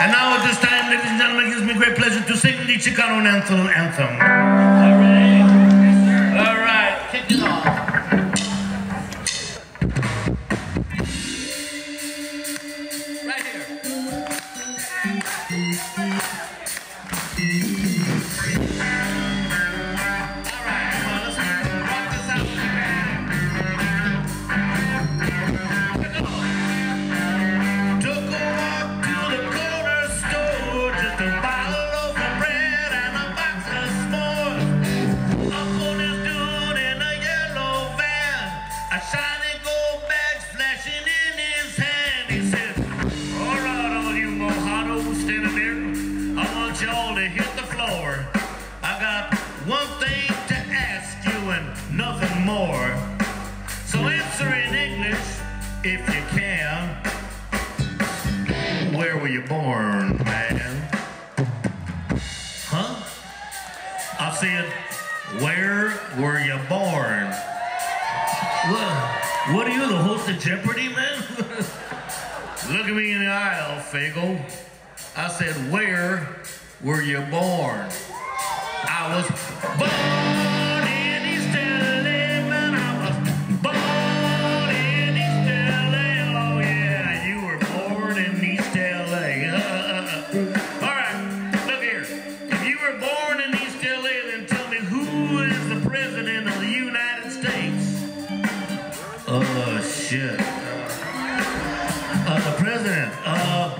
And now at this time, ladies and gentlemen, it gives me great pleasure to sing the Chicano anthem. anthem. All right. All right. Kick it off. To hit the floor. I got one thing to ask you and nothing more. So answer in English if you can. Where were you born, man? Huh? I said, where were you born? Well, what are you, the host of Jeopardy, man? Look at me in the eye, El Fago. I said, where were you born? I was born in East LA, man. I was born in East LA. Oh, yeah, you were born in East LA. All right, look here. If you were born in East LA, then tell me who is the president of the United States? Oh, shit. Uh, the president. Uh,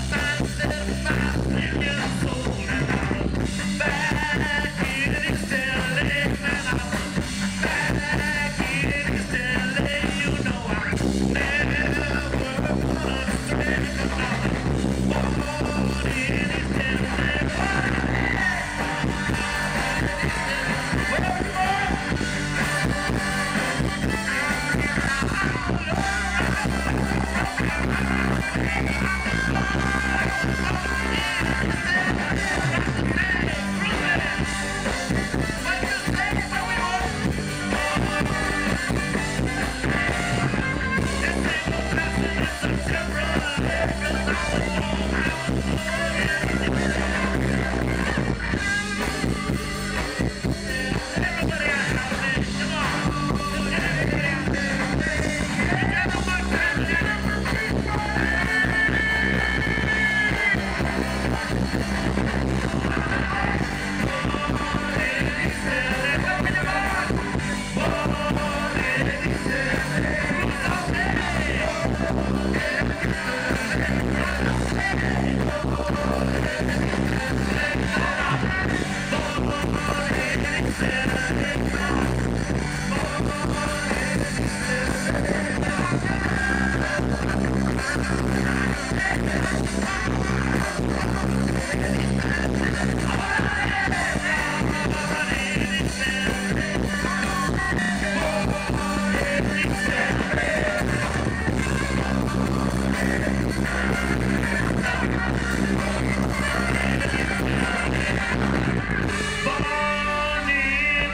Born in